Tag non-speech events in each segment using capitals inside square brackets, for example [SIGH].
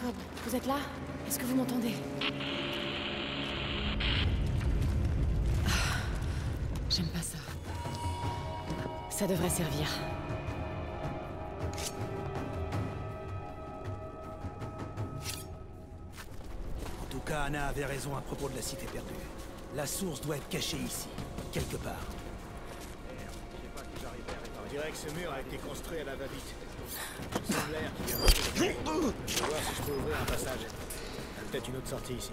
Jacob, vous êtes là? Est-ce que vous m'entendez? Ah, J'aime pas ça. Ça devrait servir. En tout cas, Anna avait raison à propos de la cité perdue. La source doit être cachée ici, quelque part. On dirait que ce mur a été construit à la va-vite. Je sens l'air qui vient de voir si je peux ouvrir un passage. Il y a peut-être une autre sortie ici.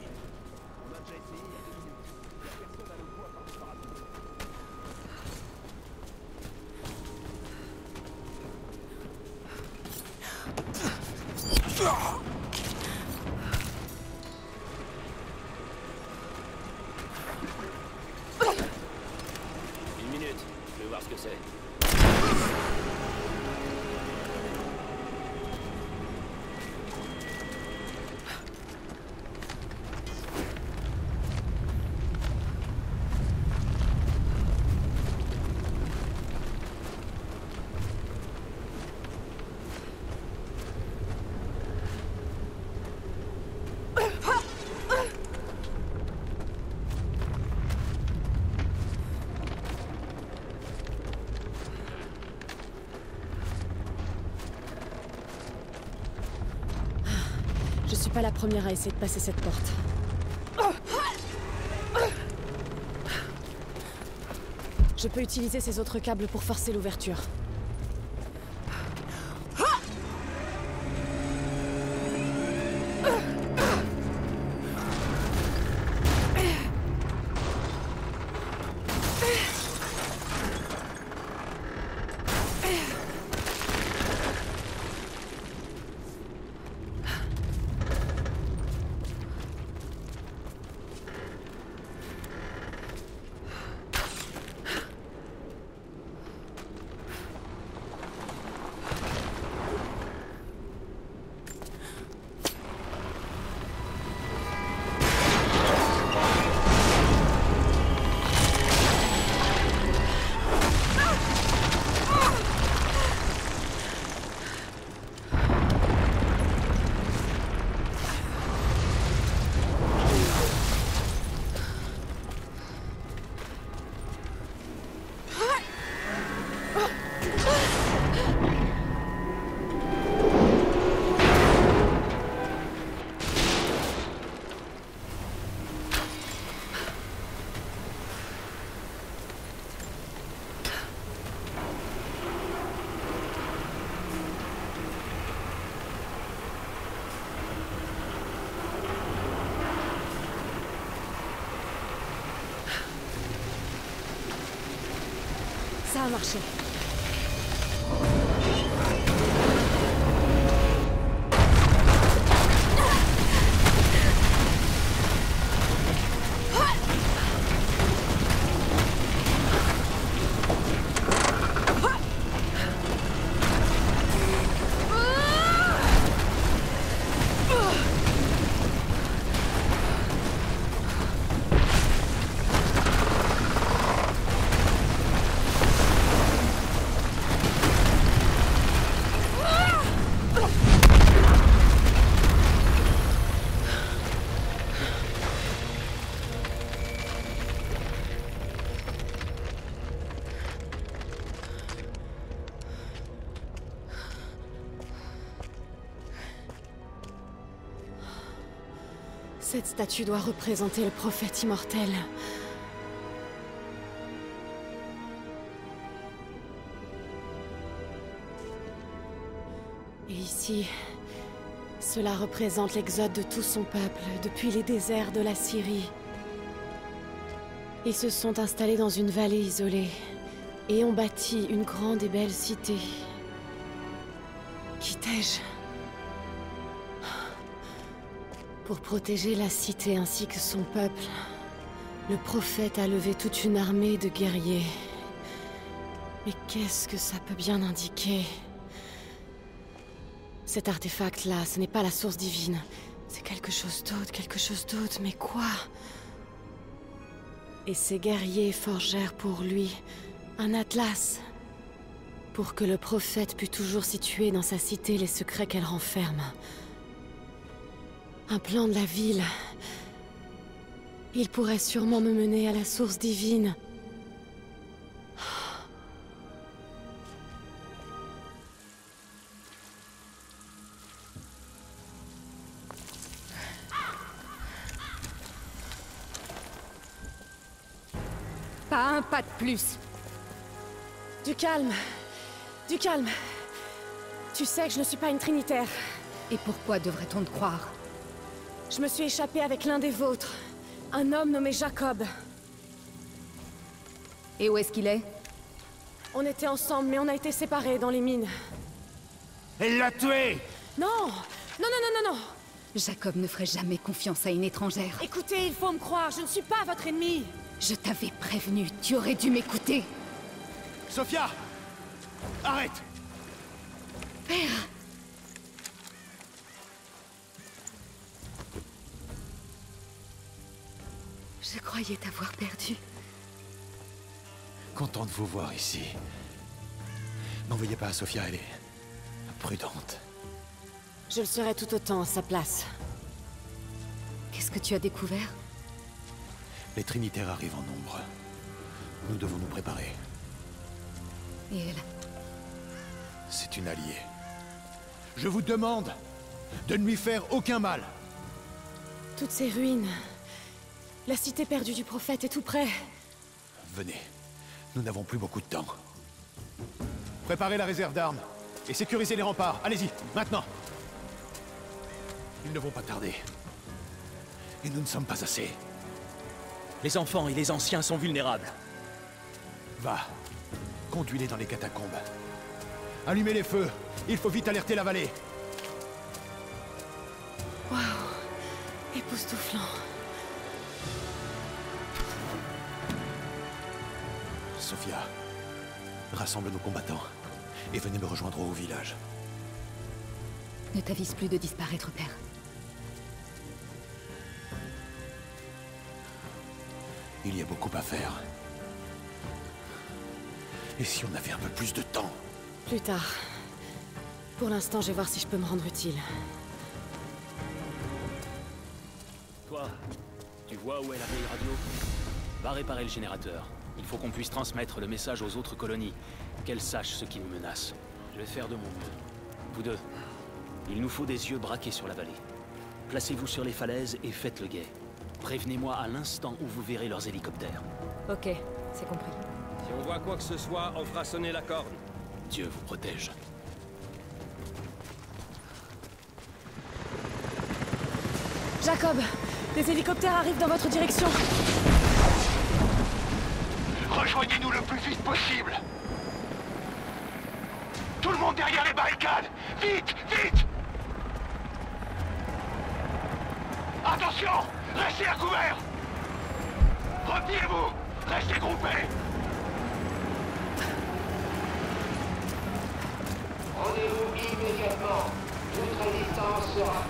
Pas la première à essayer de passer cette porte. Je peux utiliser ces autres câbles pour forcer l'ouverture. Marché. Cette statue doit représenter le prophète immortel. Et ici, cela représente l'exode de tout son peuple depuis les déserts de la Syrie. Ils se sont installés dans une vallée isolée et ont bâti une grande et belle cité. Pour protéger la cité ainsi que son peuple, le prophète a levé toute une armée de guerriers. Mais qu'est-ce que ça peut bien indiquer? Cet artefact-là, ce n'est pas la source divine. C'est quelque chose d'autre, quelque chose d'autre, mais quoi? Et ces guerriers forgèrent pour lui un atlas. Pour que le prophète pût toujours situer dans sa cité les secrets qu'elle renferme. Un plan de la ville. Il pourrait sûrement me mener à la source divine. Pas un pas de plus. Du calme. Du calme. Tu sais que je ne suis pas une trinitaire. Et pourquoi devrait-on te croire? Je me suis échappée avec l'un des vôtres. Un homme nommé Jacob. Et où est-ce qu'il est? On était ensemble, mais on a été séparés dans les mines. Elle l'a tué Non Non, non, non, non, non Jacob ne ferait jamais confiance à une étrangère. Écoutez, il faut me croire, je ne suis pas votre ennemi Je t'avais prévenu, tu aurais dû m'écouter. Sophia Arrête Père Je croyais t'avoir perdu. Content de vous voir ici. N'envoyez pas à Sophia, elle est... prudente. Je le serai tout autant à sa place. Qu'est-ce que tu as découvert? Les Trinitaires arrivent en nombre. Nous devons nous préparer. Et elle? C'est une alliée. Je vous demande de ne lui faire aucun mal. Toutes ces ruines... La cité perdue du prophète est tout près. Venez. Nous n'avons plus beaucoup de temps. Préparez la réserve d'armes et sécurisez les remparts. Allez-y, maintenant Ils ne vont pas tarder. Et nous ne sommes pas assez. Les enfants et les anciens sont vulnérables. Va. Conduis-les dans les catacombes. Allumez les feux. Il faut vite alerter la vallée. Waouh Époustouflant. Sophia, rassemble nos combattants et venez me rejoindre au village. ne t'avise plus de disparaître, père. Il y a beaucoup à faire. Et si on avait un peu plus de temps? Plus tard. Pour l'instant, je vais voir si je peux me rendre utile. Toi, tu vois où est la vieille radio? Va réparer le générateur. Il faut qu'on puisse transmettre le message aux autres colonies, qu'elles sachent ce qui nous menace. Je vais faire de mon mieux. Vous deux, il nous faut des yeux braqués sur la vallée. Placez-vous sur les falaises et faites le guet. Prévenez-moi à l'instant où vous verrez leurs hélicoptères. Ok, c'est compris. Si on voit quoi que ce soit, on fera sonner la corde. Dieu vous protège. Jacob Des hélicoptères arrivent dans votre direction Rejoignez-nous le plus vite possible. Tout le monde derrière les barricades. Vite Vite. Attention Restez à couvert. Repliez-vous Restez groupés. Rendez-vous immédiatement. Toute résistance sera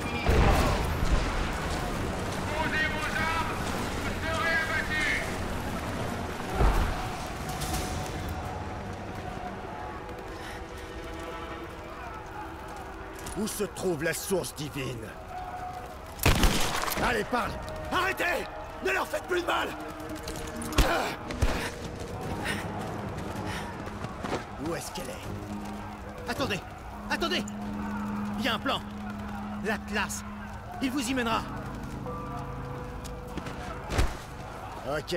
se trouve la source divine. Allez, parle. Arrêtez. Ne leur faites plus de mal. Où est-ce qu'elle est? Attendez. Attendez. Il y a un plan. L'Atlas. Il vous y mènera. Ok.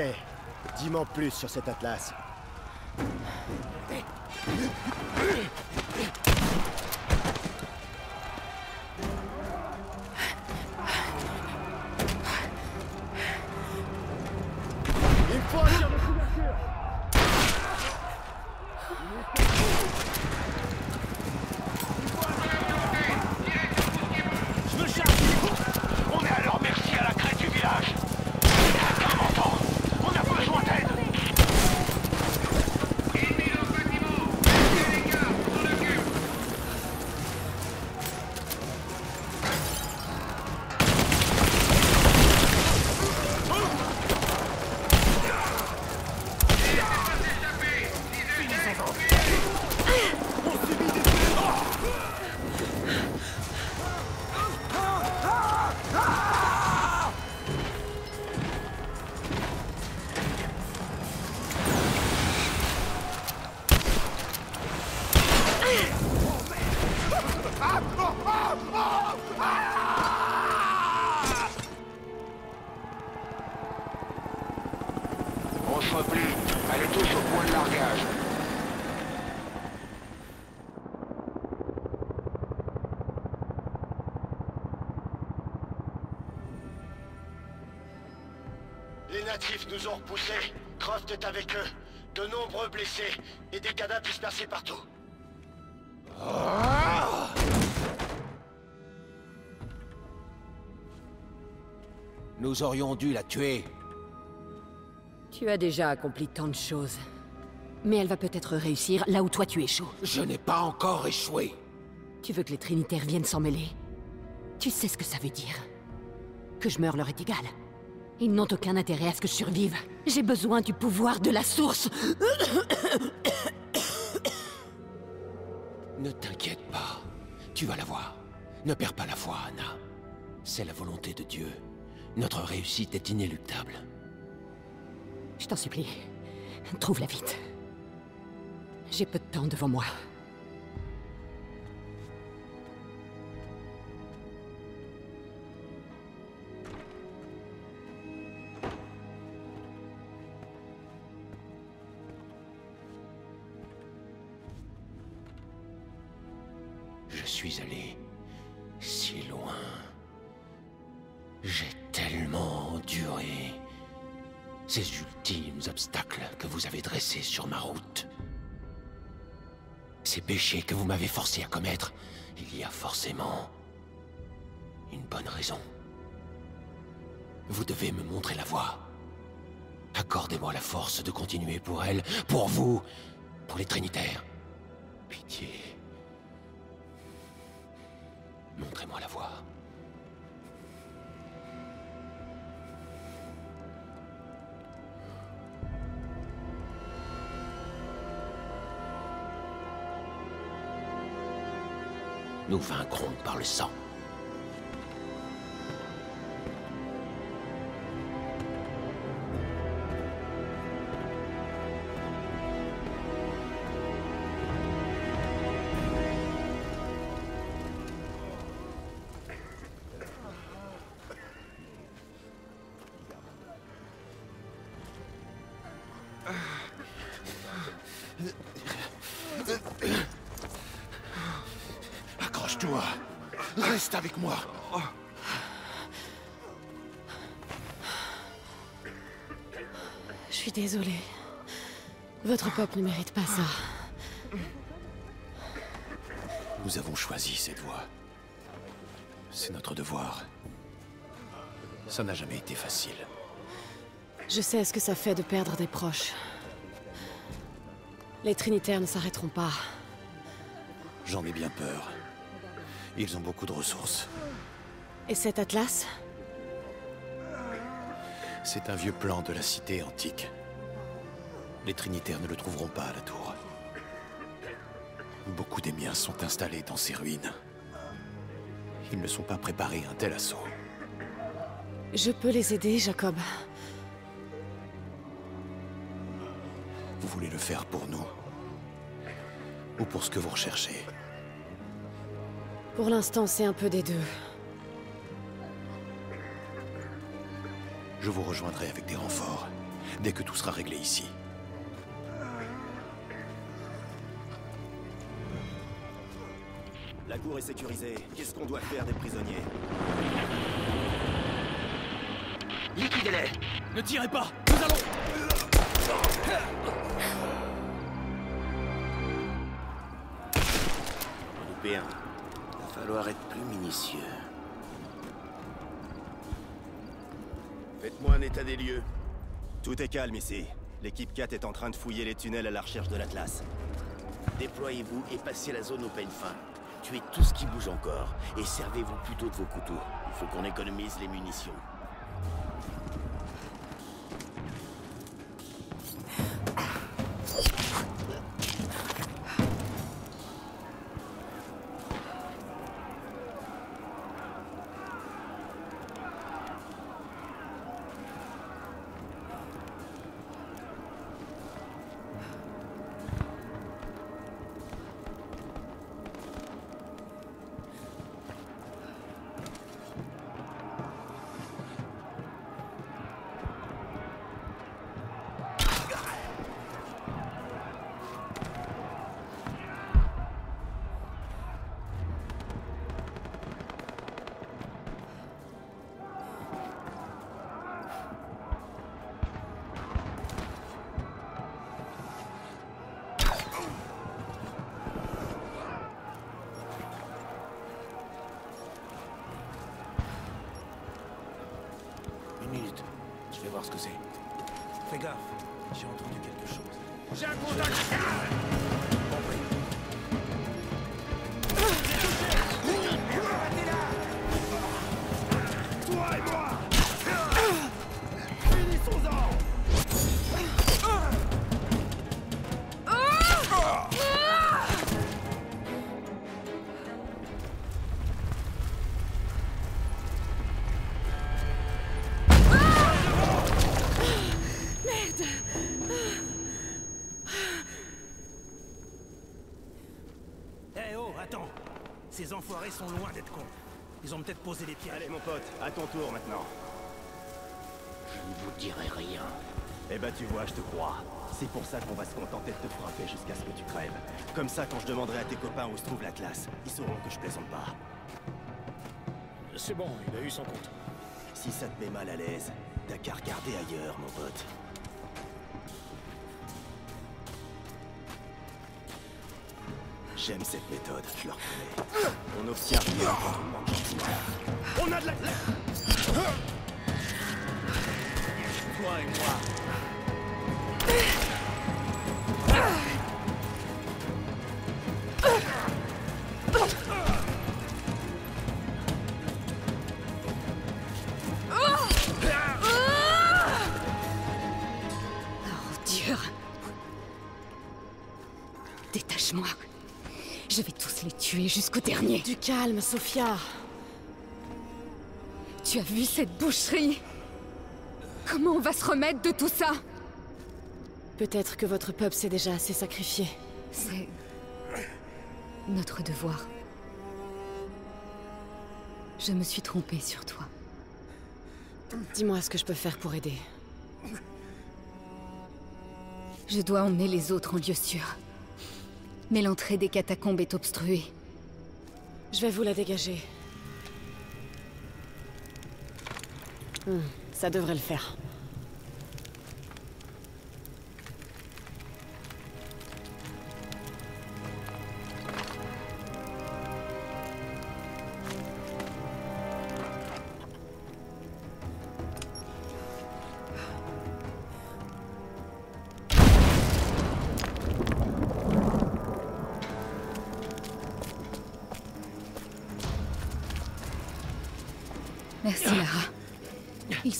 Dis-moi plus sur cet Atlas. Repoussés. Croft est avec eux. De nombreux blessés et des cadavres dispersés partout. Nous aurions dû la tuer. Tu as déjà accompli tant de choses. Mais elle va peut-être réussir là où toi tu échoues. Je n'ai pas encore échoué. Tu veux que les Trinitaires viennent s'en mêler? Tu sais ce que ça veut dire? Que je meure leur est égal. Ils n'ont aucun intérêt à ce que je survive. J'ai besoin du pouvoir de la source. [COUGHS] Ne t'inquiète pas. Tu vas la voir. Ne perds pas la foi, Anna. C'est la volonté de Dieu. Notre réussite est inéluctable. Je t'en supplie. Trouve-la vite. J'ai peu de temps devant moi. Accroche-toi. Reste avec moi. Je suis désolée. Votre peuple ne mérite pas ça. Nous avons choisi cette voie. C'est notre devoir. Ça n'a jamais été facile. Je sais ce que ça fait de perdre des proches. Les Trinitaires ne s'arrêteront pas. J'en ai bien peur. Ils ont beaucoup de ressources. Et cet atlas? C'est un vieux plan de la cité antique. Les Trinitaires ne le trouveront pas à la tour. Beaucoup des miens sont installés dans ces ruines. Ils ne sont pas préparés à un tel assaut. Je peux les aider, Jacob. Vous voulez le faire pour nous? Ou pour ce que vous recherchez? Pour l'instant, c'est un peu des deux. Je vous rejoindrai avec des renforts, dès que tout sera réglé ici. La cour est sécurisée. Qu'est-ce qu'on doit faire des prisonniers? Liquidez-les Ne tirez pas Nous allons... falloir être plus minutieux. Faites-moi un état des lieux. Tout est calme ici. L'équipe 4 est en train de fouiller les tunnels à la recherche de l'Atlas. Déployez-vous et passez la zone au peigne fin. Tuez tout ce qui bouge encore et servez-vous plutôt de vos couteaux. Il faut qu'on économise les munitions. Gaffe, j'ai entendu quelque chose. J'ai un contact enfoirés sont loin d'être cons. Ils ont peut-être posé les pieds. Allez, mon pote, à ton tour maintenant. Je ne vous dirai rien. Eh ben, tu vois, je te crois. C'est pour ça qu'on va se contenter de te frapper jusqu'à ce que tu crèves. Comme ça, quand je demanderai à tes copains où se trouve la classe, ils sauront que je plaisante pas. C'est bon, il a eu son compte. Si ça te met mal à l'aise, t'as qu'à regarder ailleurs, mon pote. J'aime cette méthode, je le reconnais. On n'obtient rien quand on demande gentiment. On a de la... Toi et moi. Jusqu'au dernier. Du calme, Sophia. Tu as vu cette boucherie? Comment on va se remettre de tout ça? Peut-être que votre peuple s'est déjà assez sacrifié. C'est... notre devoir. Je me suis trompée sur toi. Dis-moi ce que je peux faire pour aider. Je dois emmener les autres en lieu sûr. Mais l'entrée des catacombes est obstruée. Je vais vous la dégager. Hmm, ça devrait le faire.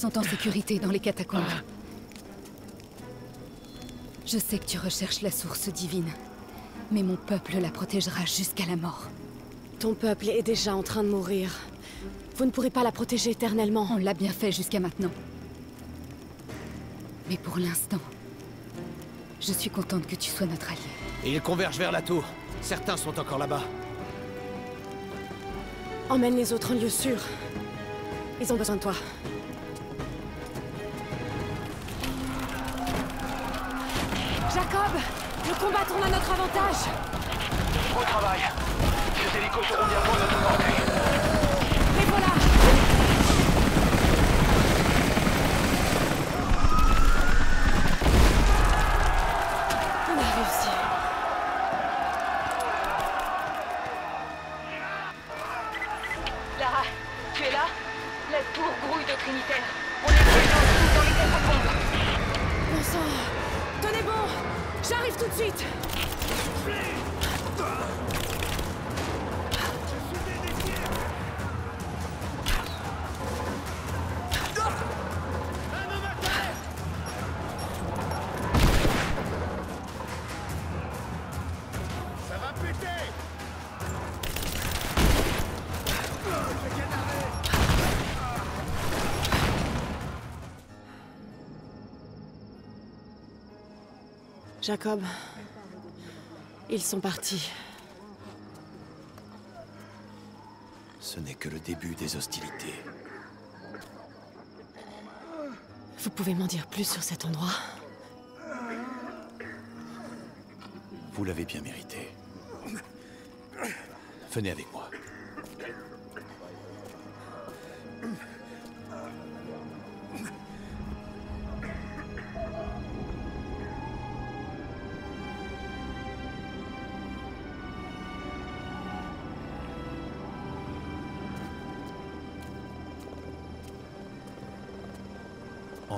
Sont en sécurité dans les catacombes. Je sais que tu recherches la source divine, mais mon peuple la protégera jusqu'à la mort. Ton peuple est déjà en train de mourir. Vous ne pourrez pas la protéger éternellement. On l'a bien fait jusqu'à maintenant. Mais pour l'instant, je suis contente que tu sois notre allié. Et ils convergent vers la tour. Certains sont encore là-bas. Emmène les autres en lieu sûr. Ils ont besoin de toi. Le combat tourne à notre avantage Au travail. Ces hélicos seront bientôt à notre portée. Jacob, ils sont partis. Ce n'est que le début des hostilités. Vous pouvez m'en dire plus sur cet endroit? Vous l'avez bien mérité. Venez avec moi.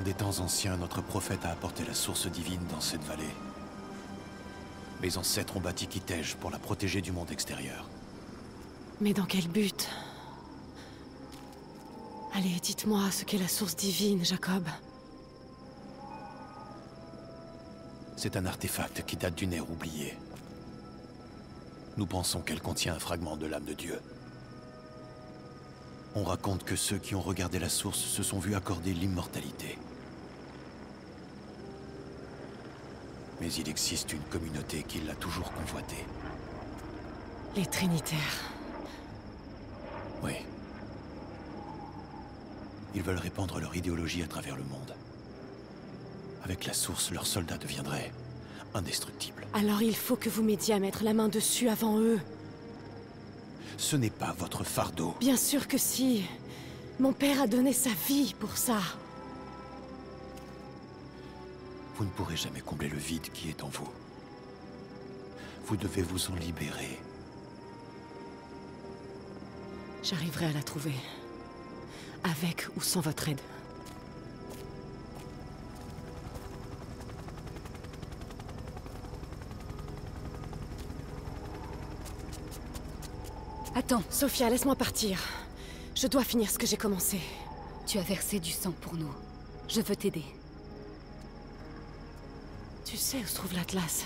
Des temps anciens, notre prophète a apporté la source divine dans cette vallée. Mes ancêtres ont bâti Kitej pour la protéger du monde extérieur. Mais dans quel but? Allez, dites-moi ce qu'est la source divine, Jacob. C'est un artefact qui date d'une ère oubliée. Nous pensons qu'elle contient un fragment de l'âme de Dieu. On raconte que ceux qui ont regardé la source se sont vus accorder l'immortalité. Mais il existe une communauté qui l'a toujours convoitée. Les Trinitaires. Oui. Ils veulent répandre leur idéologie à travers le monde. Avec la source, leurs soldats deviendraient indestructibles. Alors il faut que vous m'aidiez à mettre la main dessus avant eux. Ce n'est pas votre fardeau. Bien sûr que si. Mon père a donné sa vie pour ça. Vous ne pourrez jamais combler le vide qui est en vous. Vous devez vous en libérer. J'arriverai à la trouver. Avec ou sans votre aide. Attends. Sophia, laisse-moi partir. Je dois finir ce que j'ai commencé. Tu as versé du sang pour nous. Je veux t'aider. Tu sais où se trouve l'Atlas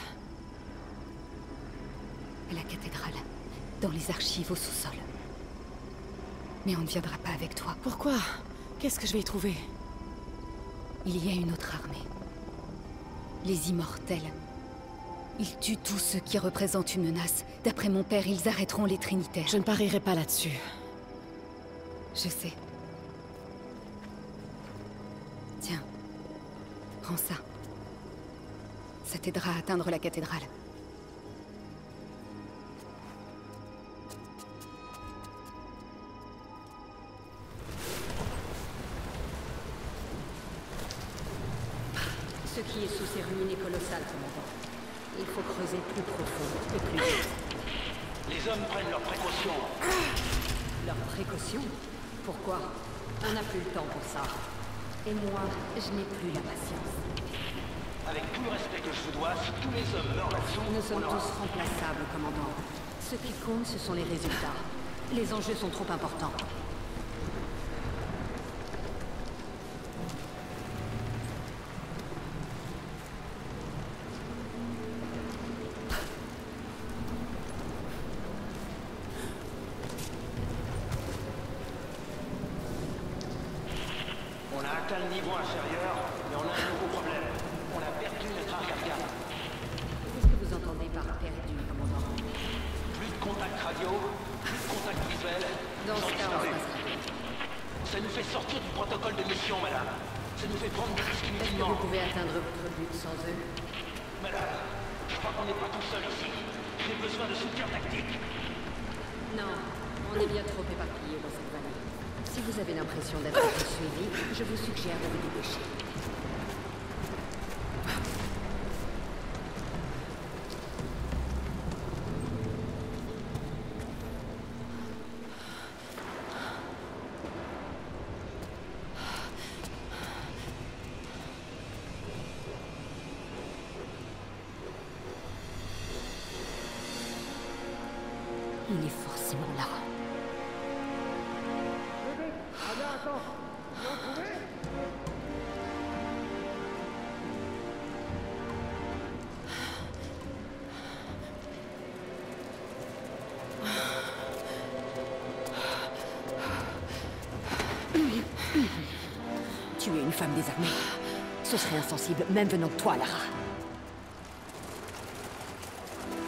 À la cathédrale. Dans les archives au sous-sol. Mais on ne viendra pas avec toi. Pourquoi? Qu'est-ce que je vais y trouver? Il y a une autre armée. Les Immortels. Ils tuent tous ceux qui représentent une menace. D'après mon père, ils arrêteront les Trinitaires. Je ne parierai pas là-dessus. Je sais. Tiens. Prends ça. Ça t'aidera à atteindre la cathédrale. Ce qui est sous ces ruines est colossal, commandant. Il faut creuser plus profond et plus vite. Les hommes prennent leurs précautions. Leurs précautions Pourquoi? On n'a plus le temps pour ça. Et moi, je n'ai plus la patience. Le respect que je vous dois, si tous les hommes meurent là-dessous, Nous sommes aura- tous remplaçables, commandant. Ce qui compte, ce sont les résultats. Les enjeux sont trop importants. On a atteint le niveau inférieur, mais on a un nouveau Ça nous fait sortir du protocole de mission, madame. Ça nous fait prendre des risques Est-ce que inutilement. vous pouvez atteindre votre but sans eux Madame, je crois qu'on n'est pas tout seul ici. J'ai besoin de soutien tactique. Non, on est bien trop éparpillés dans cette vallée. Si vous avez l'impression d'être poursuivi, je vous suggère de vous dépêcher. Même venant de toi, Lara.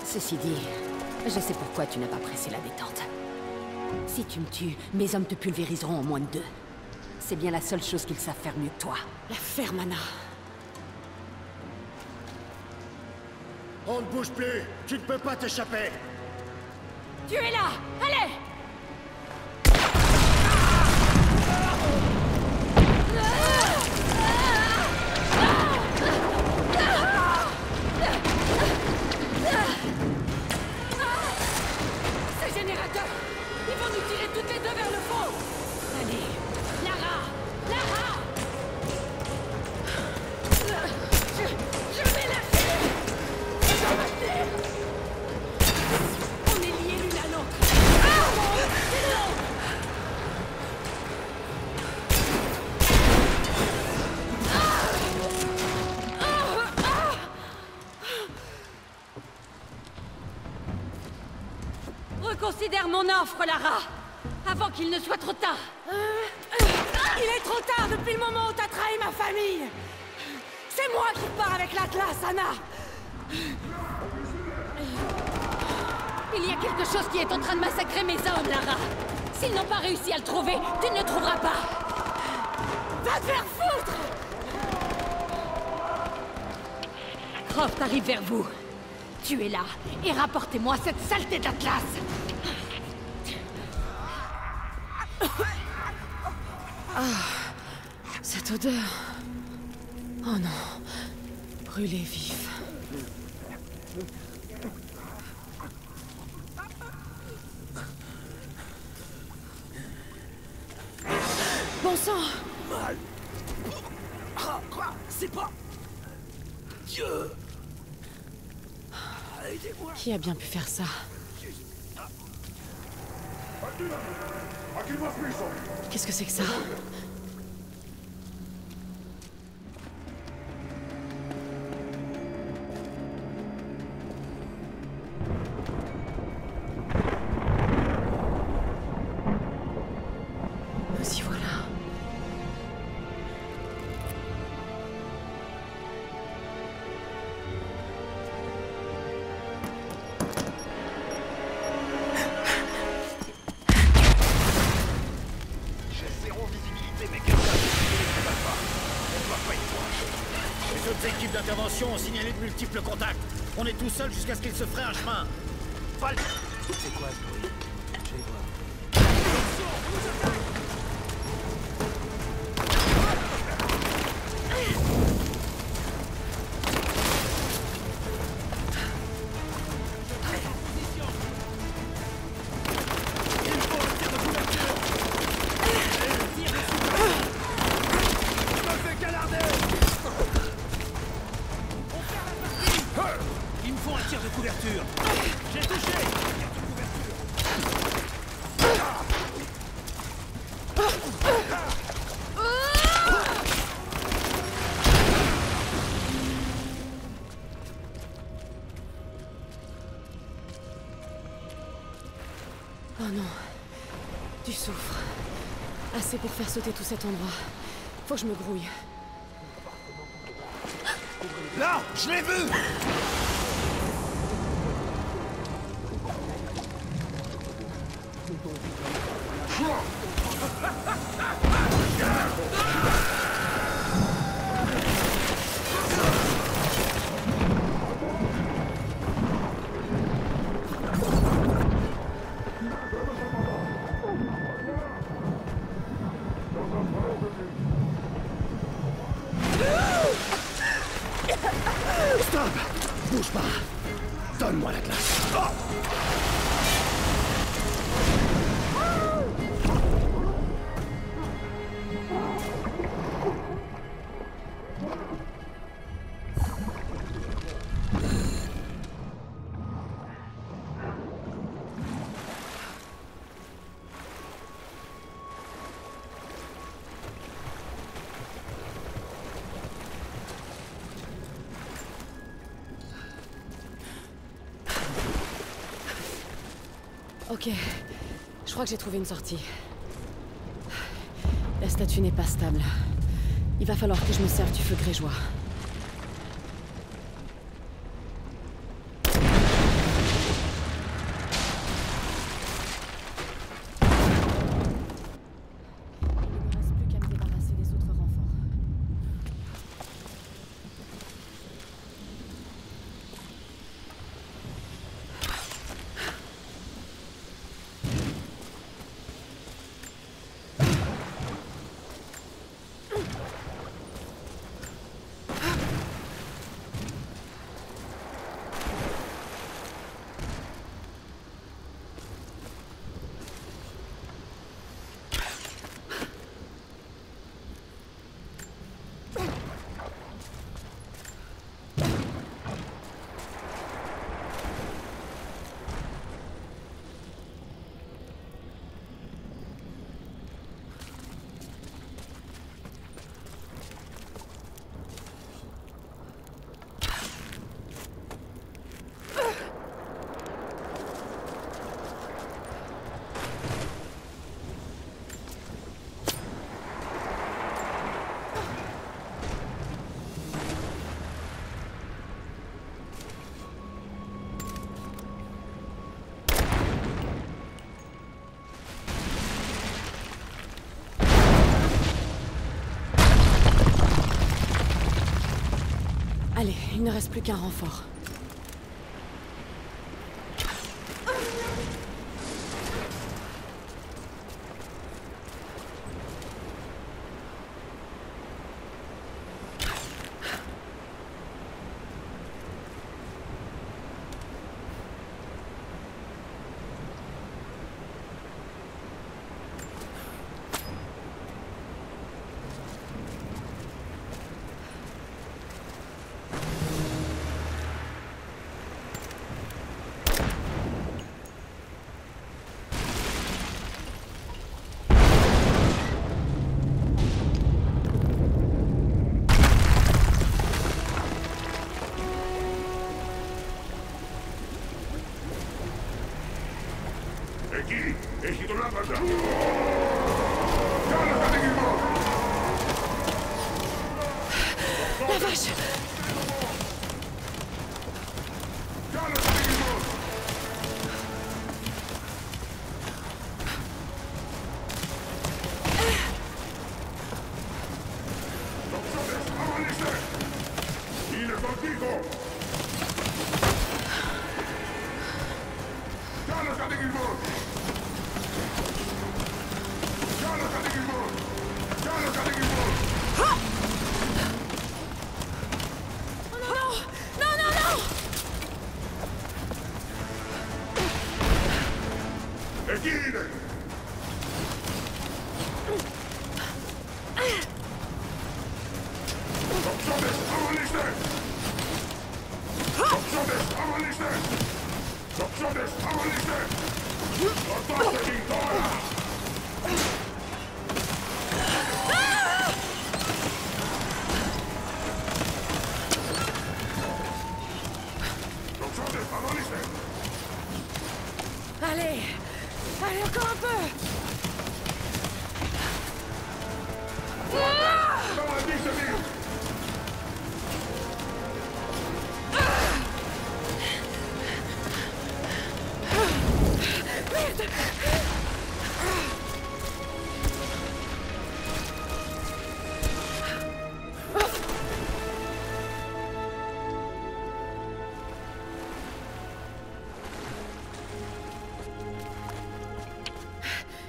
Ceci dit, je sais pourquoi tu n'as pas pressé la détente. Si tu me tues, mes hommes te pulvériseront en moins de deux. C'est bien la seule chose qu'ils savent faire mieux que toi. La Fermana. On ne bouge plus Tu ne peux pas t'échapper Tu es là Allez mon offre, Lara. Avant qu'il ne soit trop tard. Il est trop tard depuis le moment où t'as trahi ma famille. C'est moi qui pars avec l'Atlas, Anna. Il y a quelque chose qui est en train de massacrer mes hommes, Lara. S'ils n'ont pas réussi à le trouver, tu ne le trouveras pas. Va te faire foutre. Croft arrive vers vous. Tu es là, et rapportez-moi cette saleté d'Atlas Ah, cette odeur. Oh non, brûlé vif. Bon sang Mal. Ah, quoi? C'est pas... Dieu Aidez-moi Qui a bien pu faire ça? Que c'est que ça On est tout seul jusqu'à ce qu'il se ferait un chemin. Pas. C'est quoi faire sauter tout cet endroit. Faut que je me grouille. Là Je l'ai vu Je crois que j'ai trouvé une sortie. La statue n'est pas stable. Il va falloir que je me serve du feu grégeois. Il ne me reste plus qu'à me débarrasser des autres renforts. Allez, il ne reste plus qu'un renfort. Murder!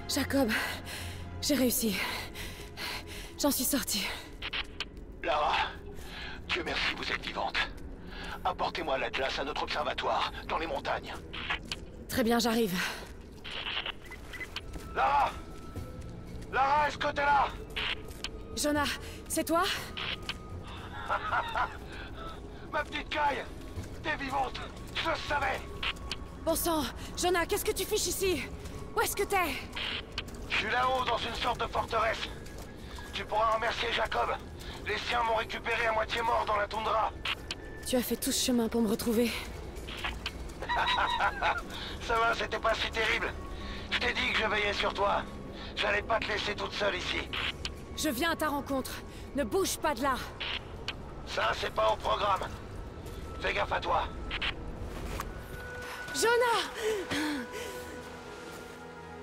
Jacob, j'ai réussi. J'en suis sortie. Lara, Dieu merci, vous êtes vivante. Apportez-moi l'Atlas à notre observatoire, dans les montagnes. Très bien, j'arrive. Lara Lara, est-ce que t'es là? Jonah, c'est toi? [LAUGHS] Ma petite caille T'es vivante Je savais Bon sang Jonah, qu'est-ce que tu fiches ici? Où est-ce que t'es? Je suis là-haut, dans une sorte de forteresse. Tu pourras remercier Jacob. Les siens m'ont récupéré à moitié mort dans la toundra. Tu as fait tout ce chemin pour me retrouver. [LAUGHS] Ça va, c'était pas si terrible. Je t'ai dit que je veillais sur toi. J'allais pas te laisser toute seule ici. Je viens à ta rencontre. Ne bouge pas de là. Ça, c'est pas au programme. Fais gaffe à toi. Jonah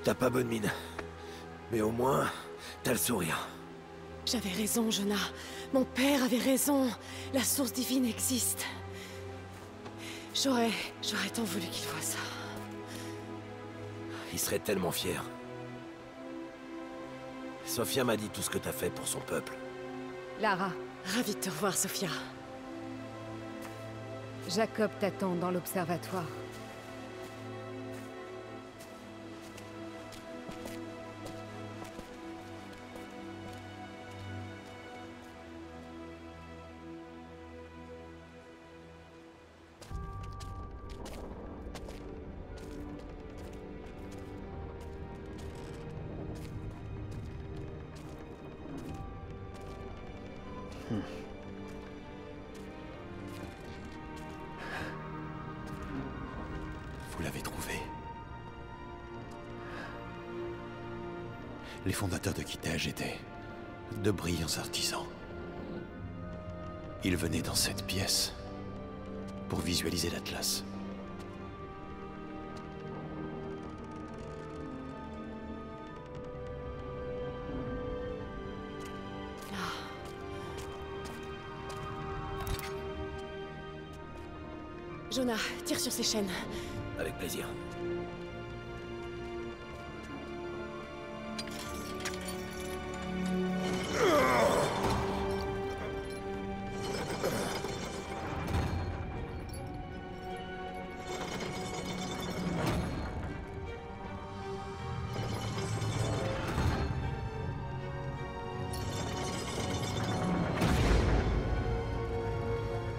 T'as pas bonne mine. Mais au moins, t'as le sourire. J'avais raison, Jonah. Mon père avait raison. La source divine existe. J'aurais... J'aurais tant voulu qu'il voie ça. Il serait tellement fier. Sophia m'a dit tout ce que t'as fait pour son peuple. Lara, Ravie de te revoir, Sophia. Jacob t'attend dans l'observatoire. Les fondateurs de Kitej étaient de brillants artisans. Ils venaient dans cette pièce pour visualiser l'Atlas. Jonah, tire sur ces chaînes. Avec plaisir.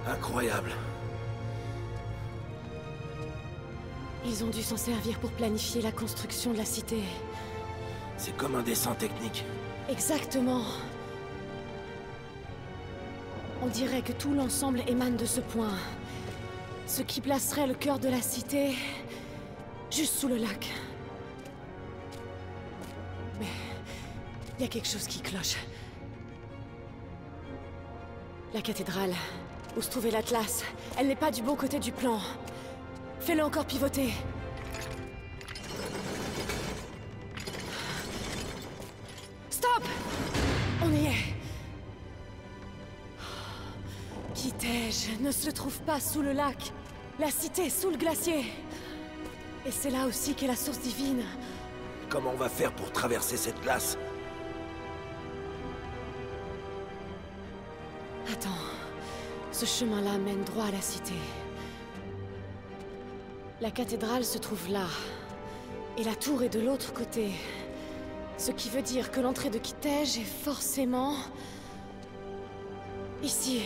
Incroyable. Ils ont dû s'en servir pour planifier la construction de la cité. C'est comme un dessin technique. Exactement. On dirait que tout l'ensemble émane de ce point. Ce qui placerait le cœur de la cité... juste sous le lac. Mais... Il y a quelque chose qui cloche. La cathédrale, où se trouvait l'Atlas, elle n'est pas du bon côté du plan. Fais-le encore pivoter. Stop On y est. Kitej ne se trouve pas sous le lac. La cité sous le glacier. Et c'est là aussi qu'est la source divine. Comment on va faire pour traverser cette glace? Ce chemin-là mène droit à la cité. La cathédrale se trouve là. Et la tour est de l'autre côté. Ce qui veut dire que l'entrée de Kitej est forcément... Ici.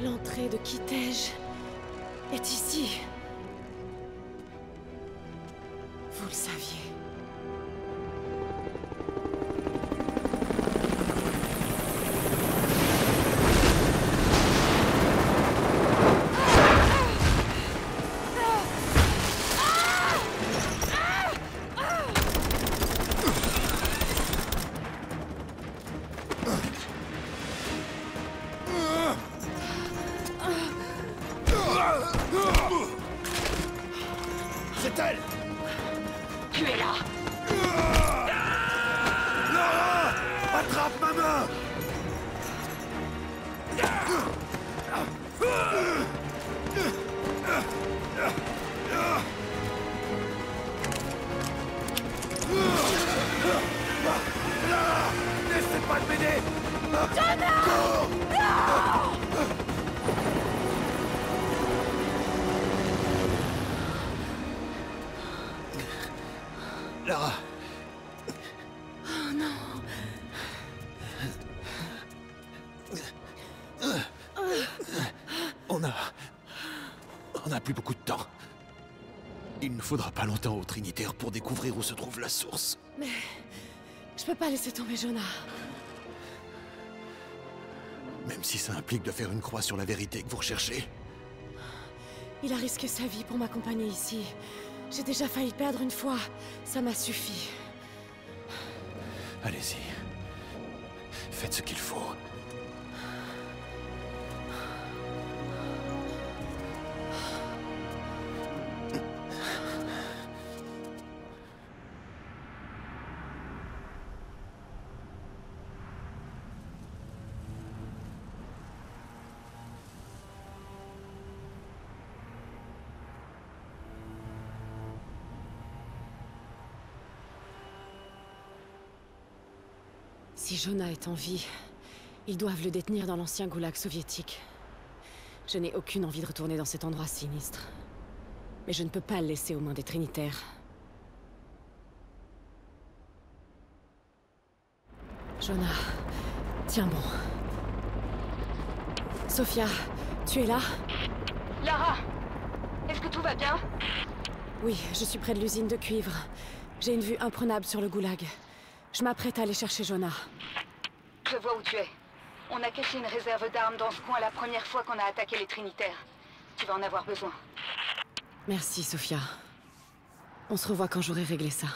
L'entrée de Kitej est ici. Vous le saviez. Au Trinitaire pour découvrir où se trouve la source. Mais... Je peux pas laisser tomber Jonah. Même si ça implique de faire une croix sur la vérité que vous recherchez. Il a risqué sa vie pour m'accompagner ici. J'ai déjà failli perdre une fois. Ça m'a suffi. Allez-y. Faites ce qu'il faut. Jonah est en vie, ils doivent le détenir dans l'ancien goulag soviétique. Je n'ai aucune envie de retourner dans cet endroit sinistre. Mais je ne peux pas le laisser aux mains des Trinitaires. Jonah, tiens bon. Sophia, tu es là? Lara Est-ce que tout va bien? Oui, je suis près de l'usine de cuivre. J'ai une vue imprenable sur le goulag. Je m'apprête à aller chercher Jonah. Je vois où tu es. On a caché une réserve d'armes dans ce coin la première fois qu'on a attaqué les Trinitaires. Tu vas en avoir besoin. Merci, Sophia. On se revoit quand j'aurai réglé ça.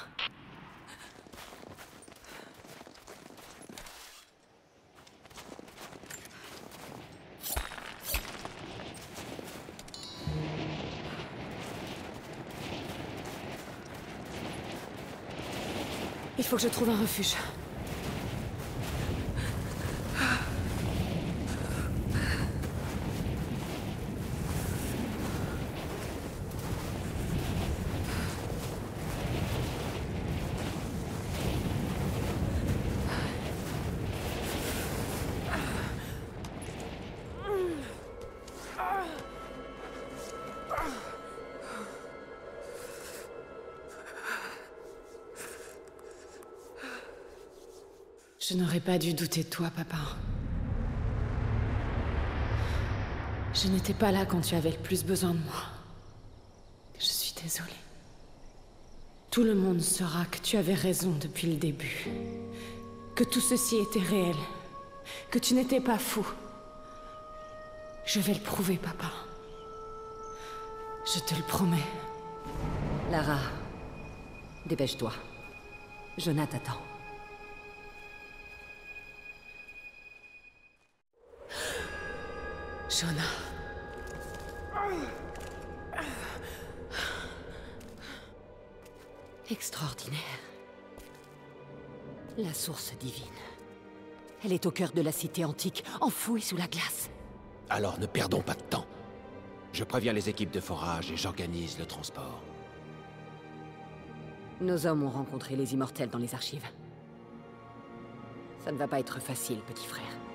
Faut que je trouve un refuge. Je n'aurais pas dû douter de toi, papa. Je n'étais pas là quand tu avais le plus besoin de moi. Je suis désolée. Tout le monde saura que tu avais raison depuis le début. Que tout ceci était réel. Que tu n'étais pas fou. Je vais le prouver, papa. Je te le promets. Lara, dépêche-toi. Jonathan t'attend. Jonah. Extraordinaire. La source divine. Elle est au cœur de la cité antique, enfouie sous la glace. Alors ne perdons pas de temps. Je préviens les équipes de forage et j'organise le transport. Nos hommes ont rencontré les immortels dans les archives. Ça ne va pas être facile, petit frère.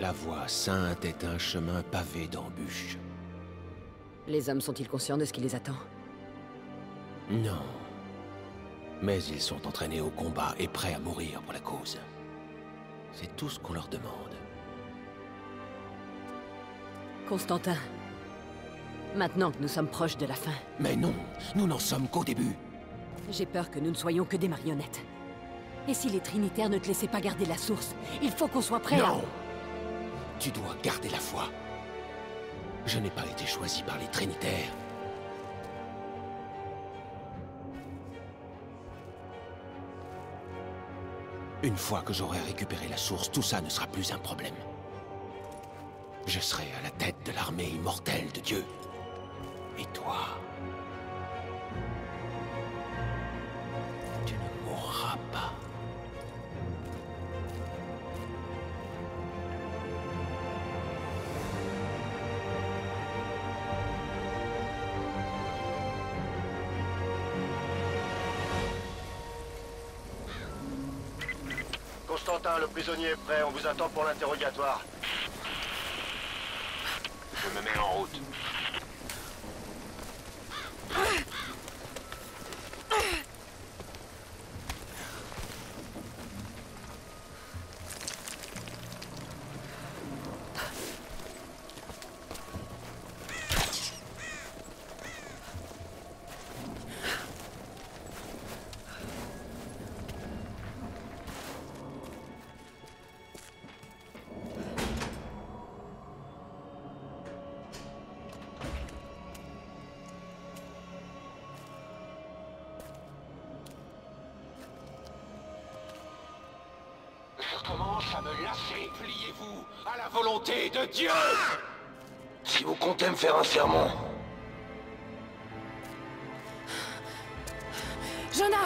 La voie sainte est un chemin pavé d'embûches. Les hommes sont-ils conscients de ce qui les attend? Non. Mais ils sont entraînés au combat et prêts à mourir pour la cause. C'est tout ce qu'on leur demande. Constantin, maintenant que nous sommes proches de la fin... Mais non, nous n'en sommes qu'au début. J'ai peur que nous ne soyons que des marionnettes. Et si les Trinitaires ne te laissaient pas garder la source, il faut qu'on soit prêt Non Tu dois garder la foi. Je n'ai pas été choisi par les Trinitaires. Une fois que j'aurai récupéré la source, tout ça ne sera plus un problème. Je serai à la tête de l'armée immortelle de Dieu. Et toi? Tu ne mourras pas. Le prisonnier est prêt, on vous attend pour l'interrogatoire. Je me mets en route. Volonté de Dieu. Si vous comptez me faire un sermon, Jonah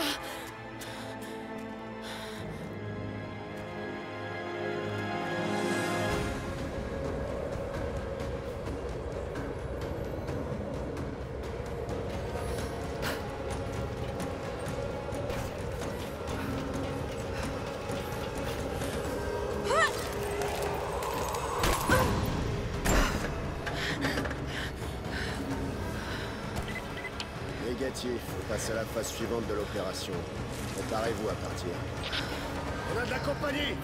suivante de l'opération. Préparez-vous à partir. On a de la compagnie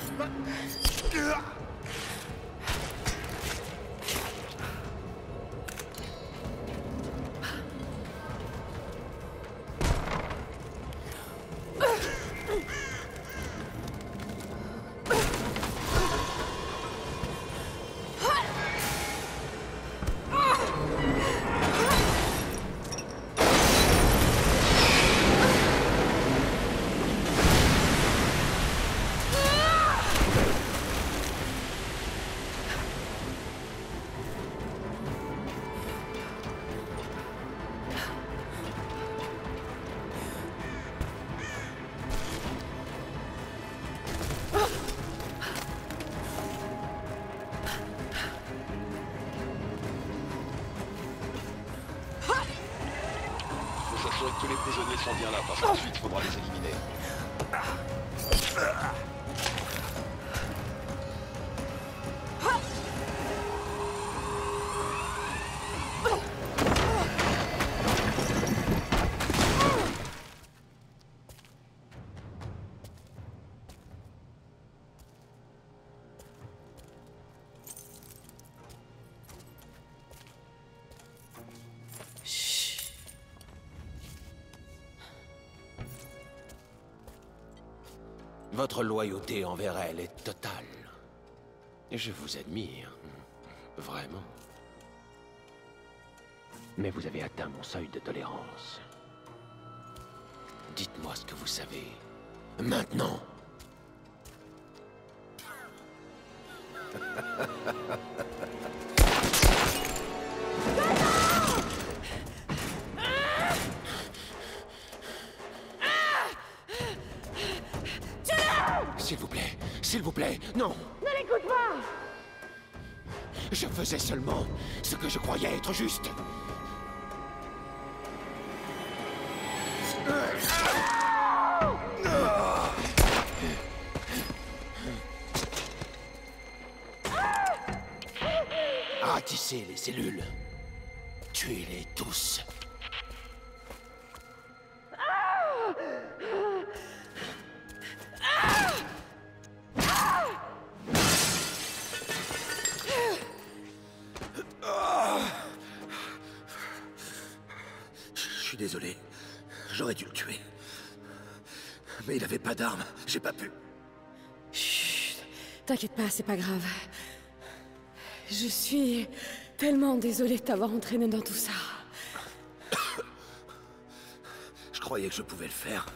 Votre loyauté envers elle est totale. Je vous admire. Vraiment. Mais vous avez atteint mon seuil de tolérance. Dites-moi ce que vous savez. Maintenant S'il vous plaît, s'il vous plaît, non Ne l'écoute pas Je faisais seulement ce que je croyais être juste. Ratissez les cellules. Tuez-les tous. T'inquiète pas, c'est pas grave. Je suis tellement désolée de t'avoir entraîné dans tout ça. [COUGHS] Je croyais que je pouvais le faire.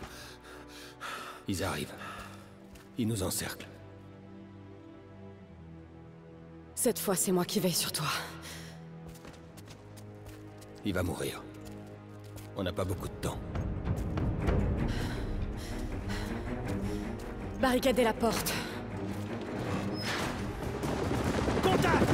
Ils arrivent. Ils nous encerclent. Cette fois, c'est moi qui veille sur toi. Il va mourir. On n'a pas beaucoup de temps. Barricadez la porte. Contact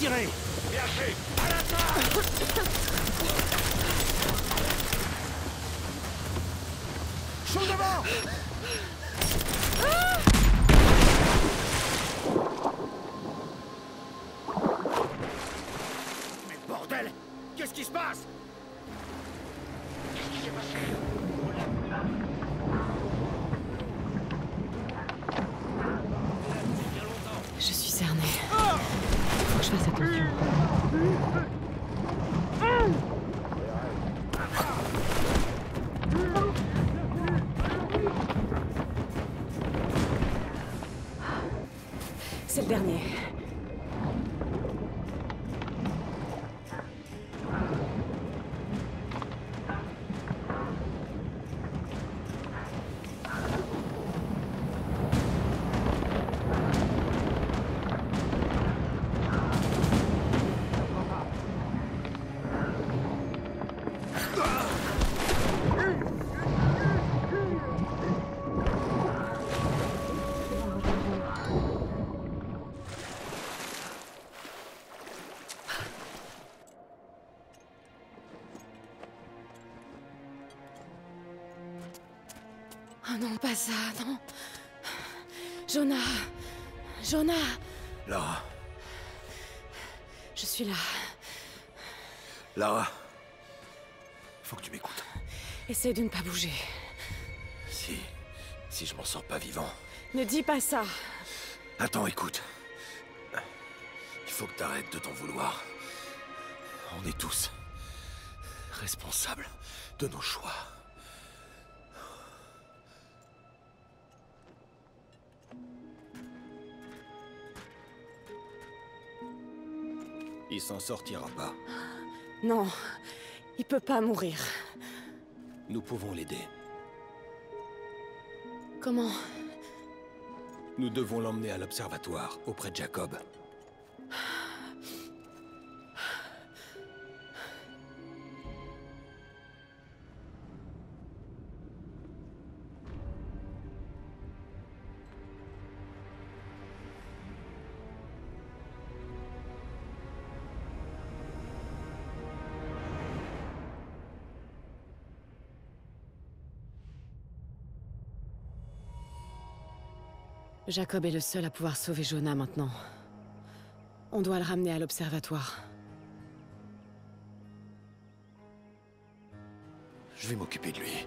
tirer. Non, pas ça, non. Jonah Jonah Lara. Je suis là. Lara. Faut que tu m'écoutes. Essaye de ne pas bouger. Si. Si je m'en sors pas vivant. Ne dis pas ça. Attends, écoute. Il faut que t'arrêtes de t'en vouloir. On est tous responsables de nos choix. Il s'en sortira pas. Non, il peut pas mourir. Nous pouvons l'aider. Comment? Nous devons l'emmener à l'observatoire, auprès de Jacob. Jacob est le seul à pouvoir sauver Jonah maintenant. On doit le ramener à l'observatoire. Je vais m'occuper de lui.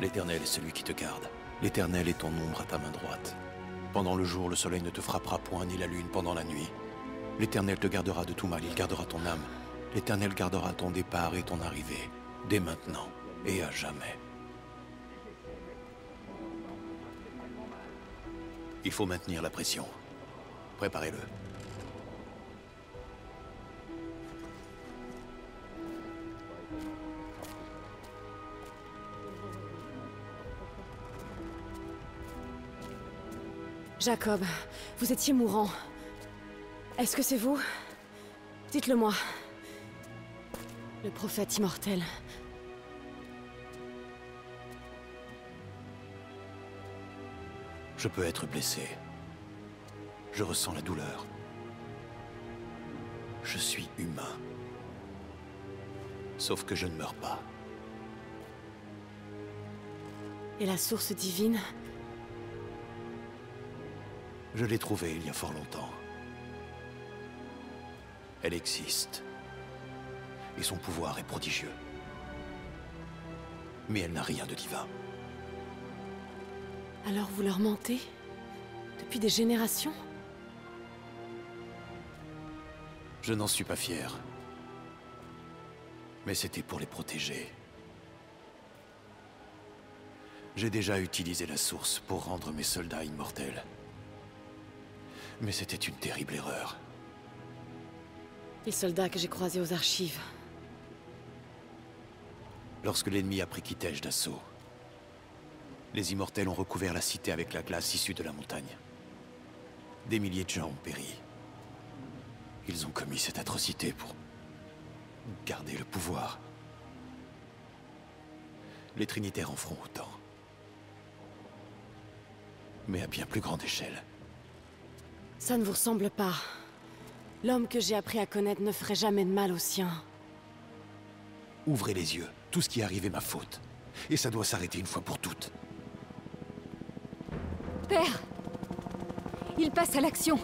L'Éternel est celui qui te garde. L'Éternel est ton ombre à ta main droite. Pendant le jour, le soleil ne te frappera point, ni la lune pendant la nuit. L'Éternel te gardera de tout mal, il gardera ton âme. L'Éternel gardera ton départ et ton arrivée, dès maintenant et à jamais. Il faut maintenir la pression. Préparez-le. Jacob, vous étiez mourant. Est-ce que c'est vous? Dites-le moi. Le prophète immortel. Je peux être blessé. Je ressens la douleur. Je suis humain. Sauf que je ne meurs pas. Et la source divine? Je l'ai trouvée il y a fort longtemps. Elle existe. Et son pouvoir est prodigieux. Mais elle n'a rien de divin. Alors vous leur mentez Depuis des générations? Je n'en suis pas fier. Mais c'était pour les protéger. J'ai déjà utilisé la source pour rendre mes soldats immortels. Mais c'était une terrible erreur. Les soldats que j'ai croisés aux archives. Lorsque l'ennemi a pris Kitej d'assaut, les immortels ont recouvert la cité avec la glace issue de la montagne. Des milliers de gens ont péri. Ils ont commis cette atrocité pour garder le pouvoir. Les Trinitaires en feront autant. Mais à bien plus grande échelle. Ça ne vous ressemble pas. L'homme que j'ai appris à connaître ne ferait jamais de mal aux siens. Ouvrez les yeux. Tout ce qui est arrivé est ma faute. Et ça doit s'arrêter une fois pour toutes. Père Il passe à l'action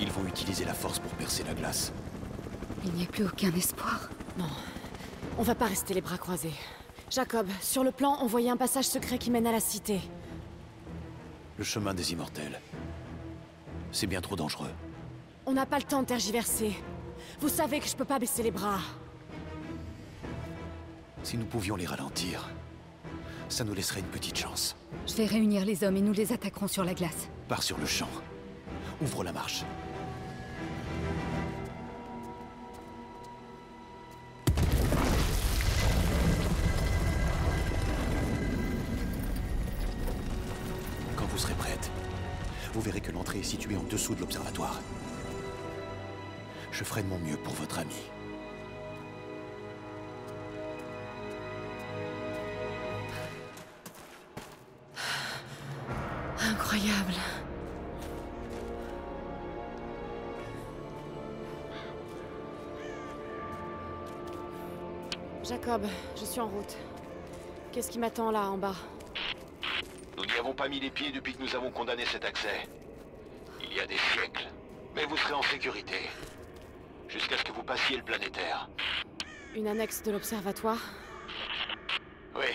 Ils vont utiliser la force pour percer la glace. Il n'y a plus aucun espoir. Non. On va pas rester les bras croisés. Jacob, sur le plan, on voyait un passage secret qui mène à la cité. Le chemin des immortels. C'est bien trop dangereux. On n'a pas le temps de tergiverser. Vous savez que je peux pas baisser les bras. Si nous pouvions les ralentir, ça nous laisserait une petite chance. Je vais réunir les hommes et nous les attaquerons sur la glace. Pars sur le champ. Ouvre la marche. Quand vous serez prête, vous verrez que l'entrée est située en dessous de l'observatoire. Je ferai de mon mieux pour votre ami. Suis en route. Qu'est-ce qui m'attend là, en bas Nous n'y avons pas mis les pieds depuis que nous avons condamné cet accès. Il y a des siècles. Mais vous serez en sécurité. Jusqu'à ce que vous passiez le planétaire. Une annexe de l'observatoire Oui.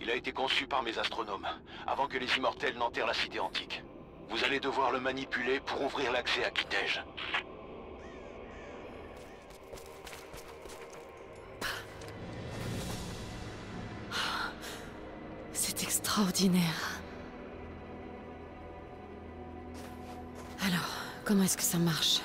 Il a été conçu par mes astronomes, avant que les immortels n'enterrent la cité antique. Vous allez devoir le manipuler pour ouvrir l'accès à Kitej. Extraordinaire. Alors, comment est-ce que ça marche?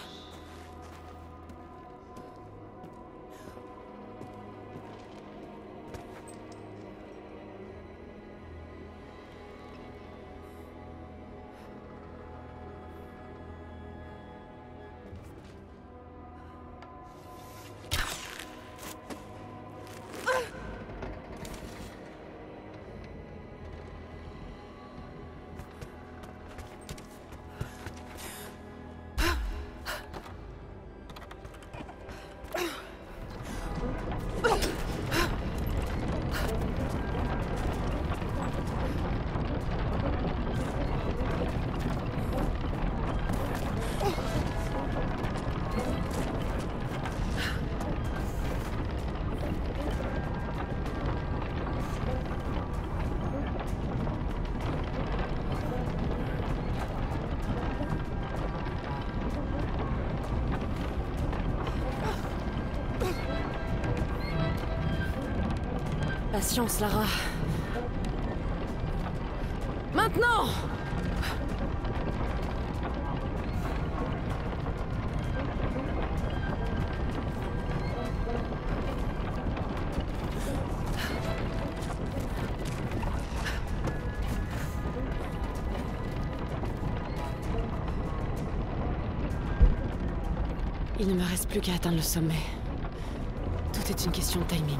Maintenant Il ne me reste plus qu'à atteindre le sommet. Tout est une question de timing.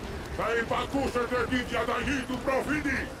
Sai bagunça de vídeo daí do Provini!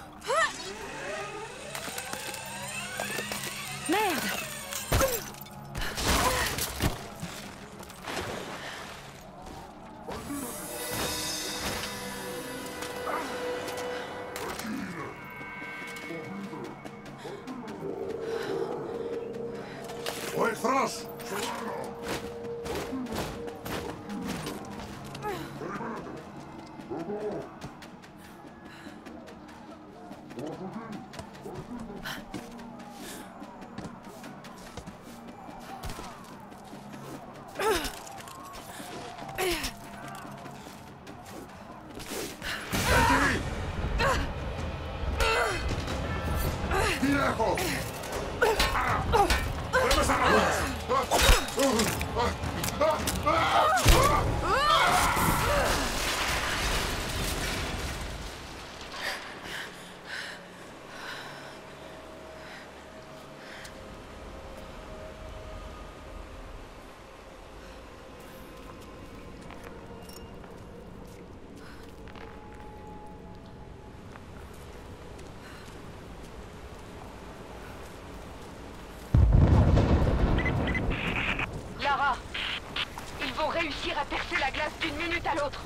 minute à l'autre.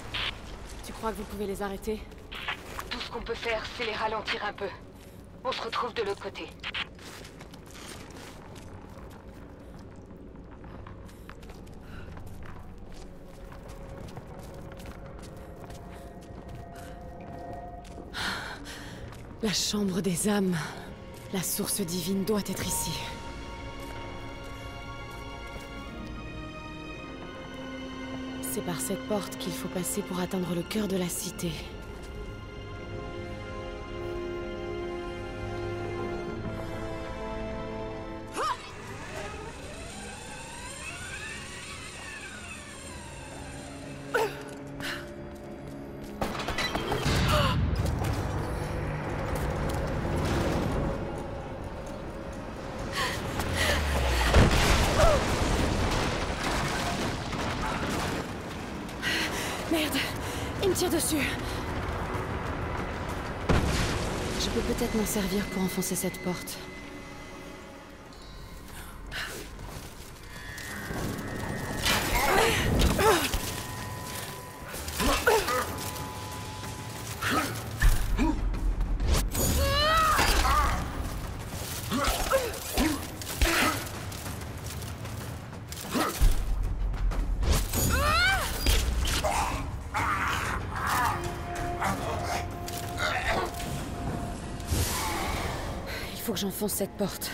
Tu crois que vous pouvez les arrêter? Tout ce qu'on peut faire, c'est les ralentir un peu. On se retrouve de l'autre côté. La chambre des âmes. La source divine doit être ici. C'est par cette porte qu'il faut passer pour atteindre le cœur de la cité. Enfoncer cette porte. J'enfonce cette porte.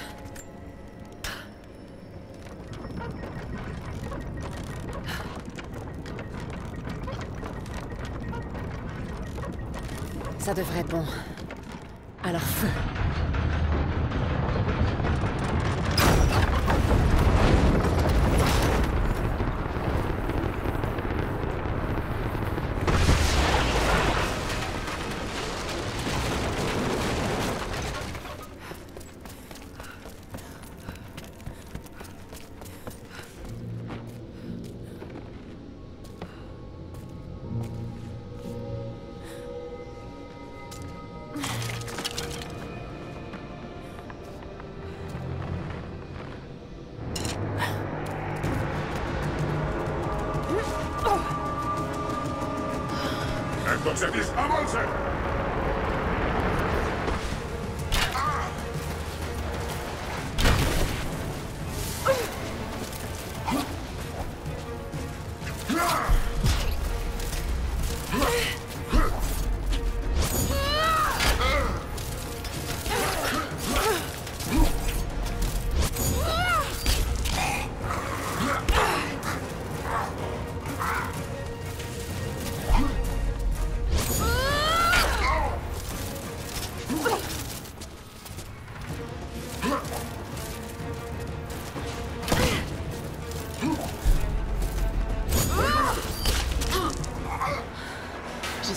Ça devrait être bon.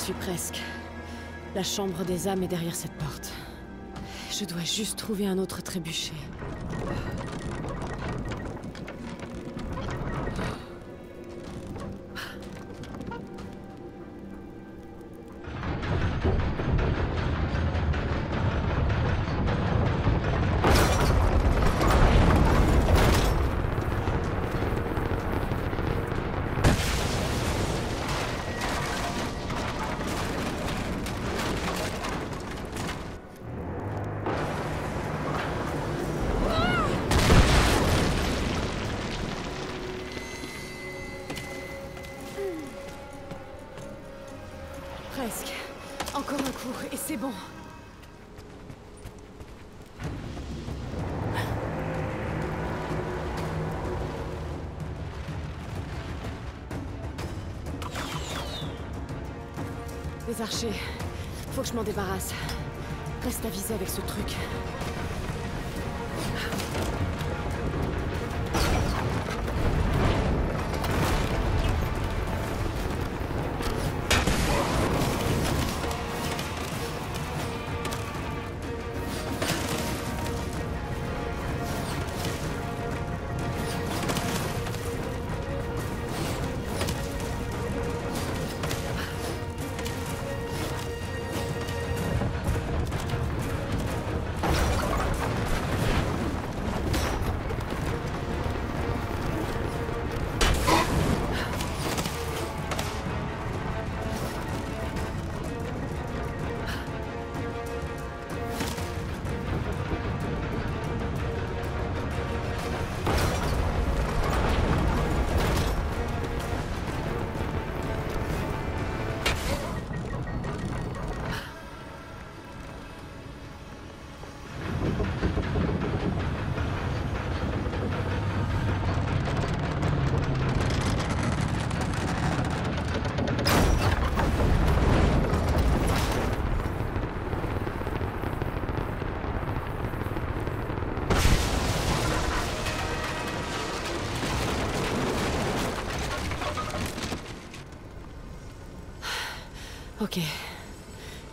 Suis presque. La chambre des âmes est derrière cette porte. Je dois juste trouver un autre trébuchet. Les archers. Faut que je m'en débarrasse. Reste à viser avec ce truc.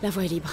La voie est libre.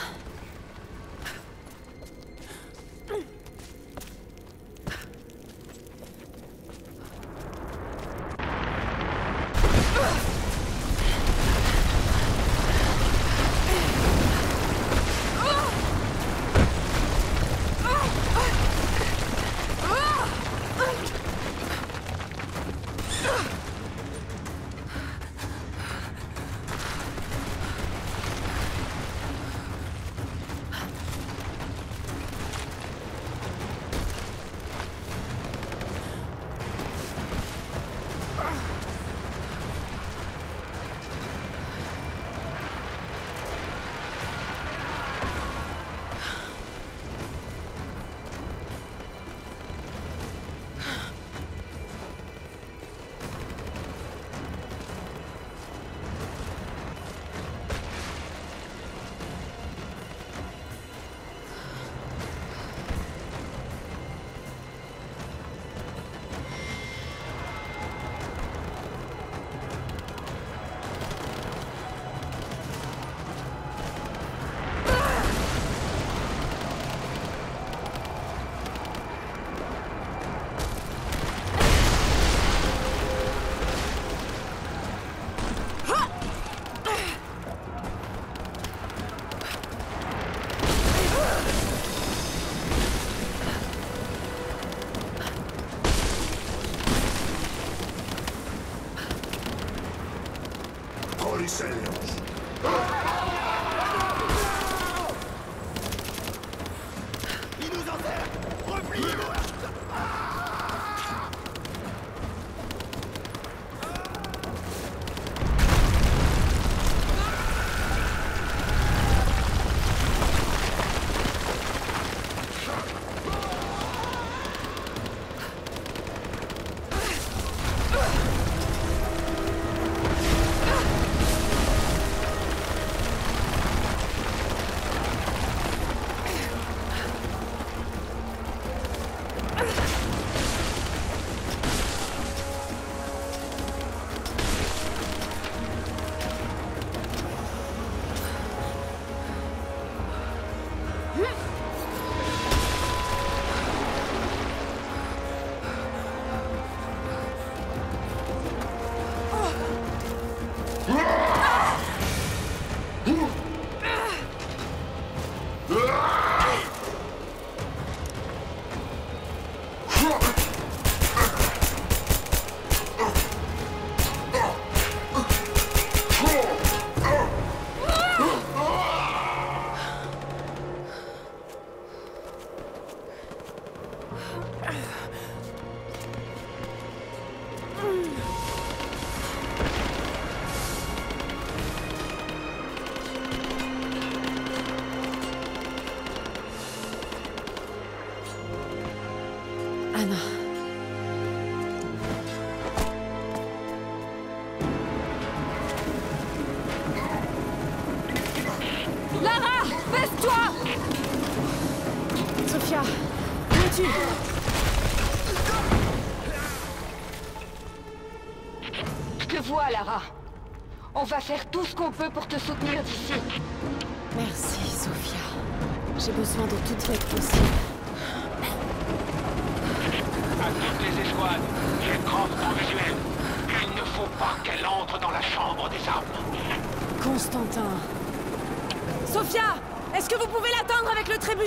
assailants.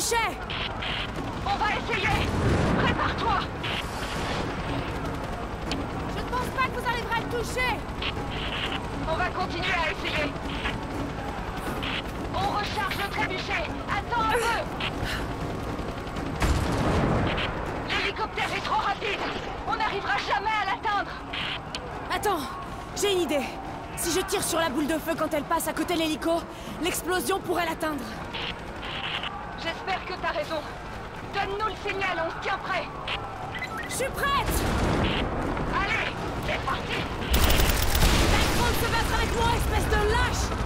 On va essayer Prépare-toi Je ne pense pas que vous arriverez à le toucher On va continuer à essayer. On recharge le trébuchet. Attends un peu. L'hélicoptère est trop rapide. On n'arrivera jamais à l'atteindre. Attends, j'ai une idée. Si je tire sur la boule de feu quand elle passe à côté de l'hélico, l'explosion pourrait l'atteindre. Raison. Donne-nous le signal, on se tient prêt. Je suis prête Allez, c'est parti T'as de se battre avec moi, espèce de lâche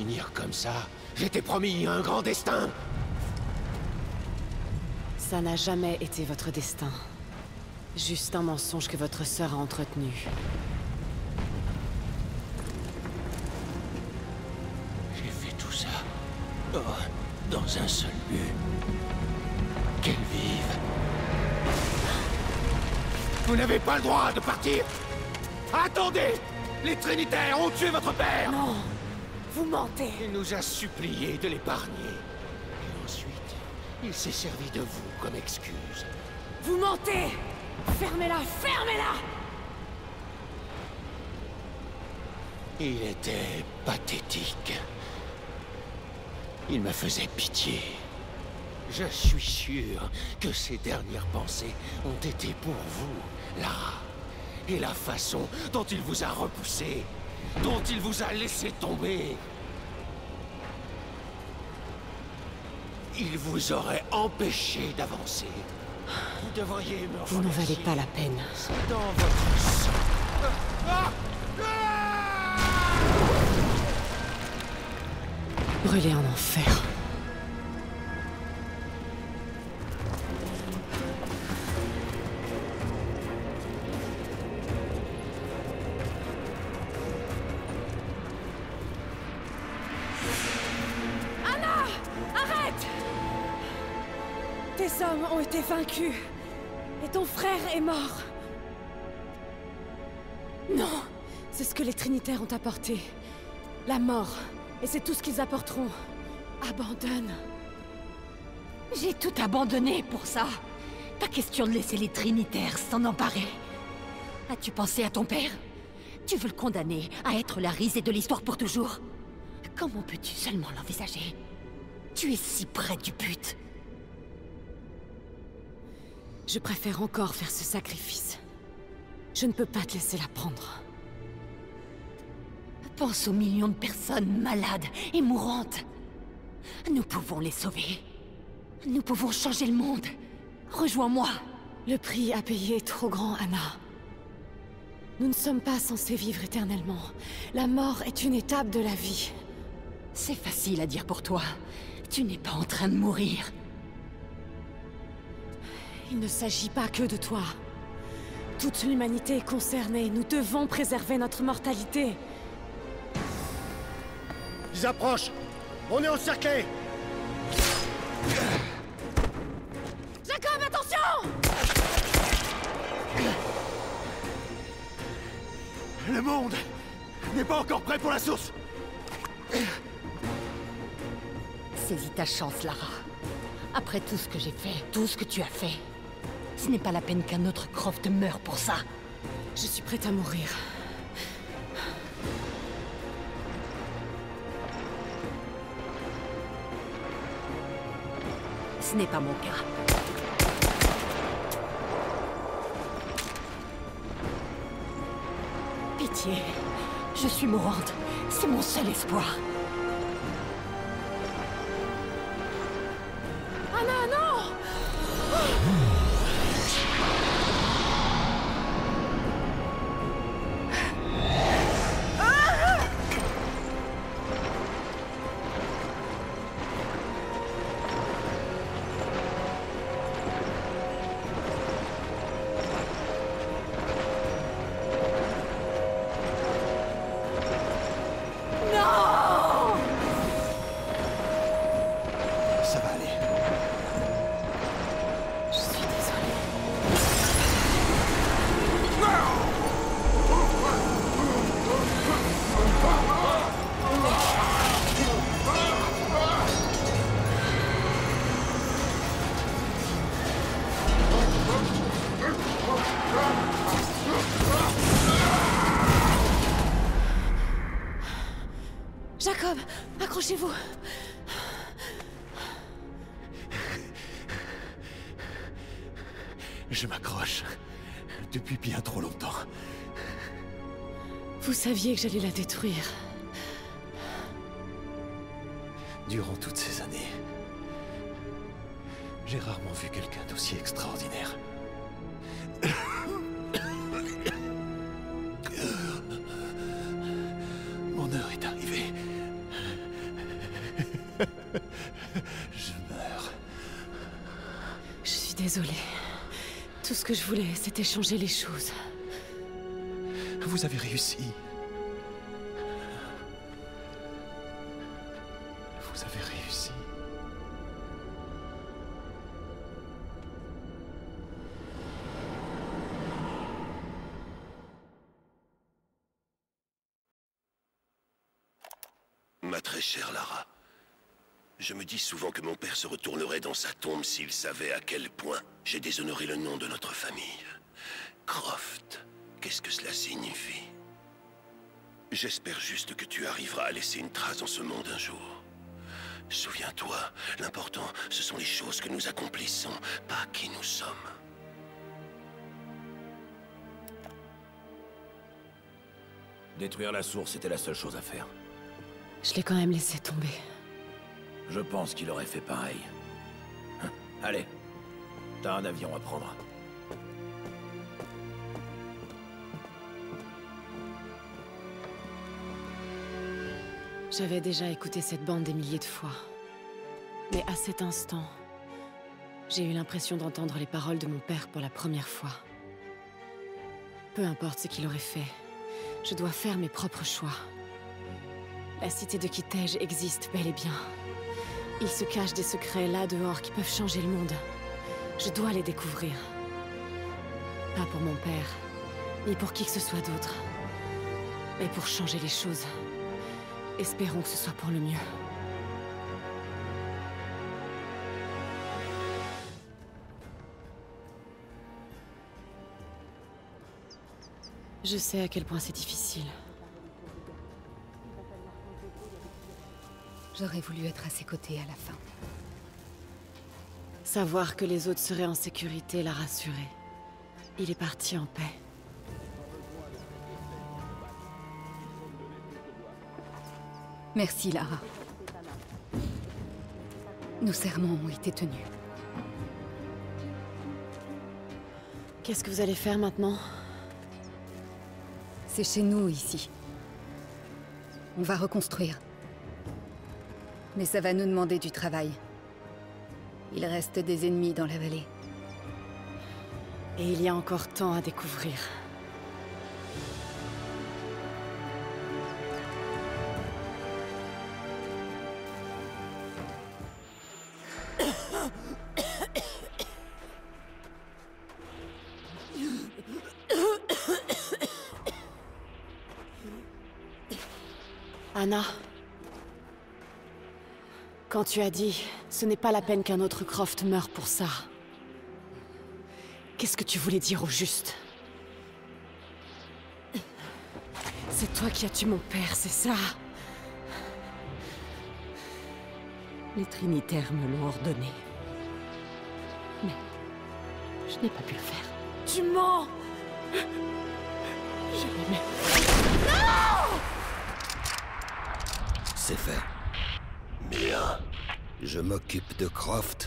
finir comme ça. J'étais promis un grand destin. Ça n'a jamais été votre destin. Juste un mensonge que votre sœur a entretenu. J'ai fait tout ça. Oh, dans un seul but. Qu'elle vive. Vous n'avez pas le droit de partir. Attendez Les Trinitaires ont tué votre père Non Vous mentez Il nous a supplié de l'épargner. Et ensuite, il s'est servi de vous comme excuse. Vous mentez Fermez-la Fermez-la Il était pathétique. Il me faisait pitié. Je suis sûr que ses dernières pensées ont été pour vous, Lara. Et la façon dont il vous a repoussé, dont il vous a laissé tomber. Il vous aurait empêché d'avancer. Vous devriez me Vous n'en valez pas la peine. Dans votre sang. Ah Brûlez en enfer. Été vaincus. Et ton frère est mort. Non C'est ce que les Trinitaires ont apporté. La mort. Et c'est tout ce qu'ils apporteront. Abandonne. J'ai tout abandonné pour ça. Pas question de laisser les Trinitaires s'en emparer. As-tu pensé à ton père? Tu veux le condamner à être la risée de l'histoire pour toujours? Comment peux-tu seulement l'envisager? Tu es si près du but. Je préfère encore faire ce sacrifice. Je ne peux pas te laisser la prendre. Pense aux millions de personnes malades et mourantes. Nous pouvons les sauver. Nous pouvons changer le monde. Rejoins-moi. Le prix à payer est trop grand, Anna. Nous ne sommes pas censés vivre éternellement. La mort est une étape de la vie. C'est facile à dire pour toi. Tu n'es pas en train de mourir. Il ne s'agit pas que de toi. Toute l'humanité est concernée. Nous devons préserver notre mortalité. Ils approchent On est encerclés Jacob, attention Le monde n'est pas encore prêt pour la source Saisis ta chance, Lara. Après tout ce que j'ai fait, tout ce que tu as fait, ce n'est pas la peine qu'un autre Croft meure pour ça. Je suis prête à mourir. Ce n'est pas mon cas. Pitié. Je suis mourante. C'est mon seul espoir. Que j'allais la détruire. Durant toutes ces années, j'ai rarement vu quelqu'un d'aussi extraordinaire. Mon heure est arrivée. Je meurs. Je suis désolée. Tout ce que je voulais, c'était changer les choses. Vous avez réussi. Souvent que mon père se retournerait dans sa tombe s'il savait à quel point j'ai déshonoré le nom de notre famille. Croft, qu'est-ce que cela signifie? J'espère juste que tu arriveras à laisser une trace dans ce monde un jour. Souviens-toi, l'important, ce sont les choses que nous accomplissons, pas qui nous sommes. Détruire la source était la seule chose à faire. Je l'ai quand même laissé tomber. Je pense qu'il aurait fait pareil. Hein, Allez, t'as un avion à prendre. J'avais déjà écouté cette bande des milliers de fois. Mais à cet instant, j'ai eu l'impression d'entendre les paroles de mon père pour la première fois. Peu importe ce qu'il aurait fait, je dois faire mes propres choix. La cité de Kitej existe bel et bien. Il se cache des secrets là dehors qui peuvent changer le monde. Je dois les découvrir. Pas pour mon père, ni pour qui que ce soit d'autre. Mais pour changer les choses. Espérons que ce soit pour le mieux. Je sais à quel point c'est difficile. J'aurais voulu être à ses côtés à la fin. Savoir que les autres seraient en sécurité l'a rassuré. Il est parti en paix. Merci, Lara. Nos serments ont été tenus. Qu'est-ce que vous allez faire maintenant? C'est chez nous, ici. On va reconstruire. Mais ça va nous demander du travail. Il reste des ennemis dans la vallée. Et il y a encore tant à découvrir. [COUGHS] Anna. Quand tu as dit, ce n'est pas la peine qu'un autre Croft meure pour ça. Qu'est-ce que tu voulais dire au juste? C'est toi qui as tué mon père, c'est ça? Les Trinitaires me l'ont ordonné. Mais je n'ai pas pu le faire. Tu mens Jamais même. C'est fait. Je m'occupe de Croft.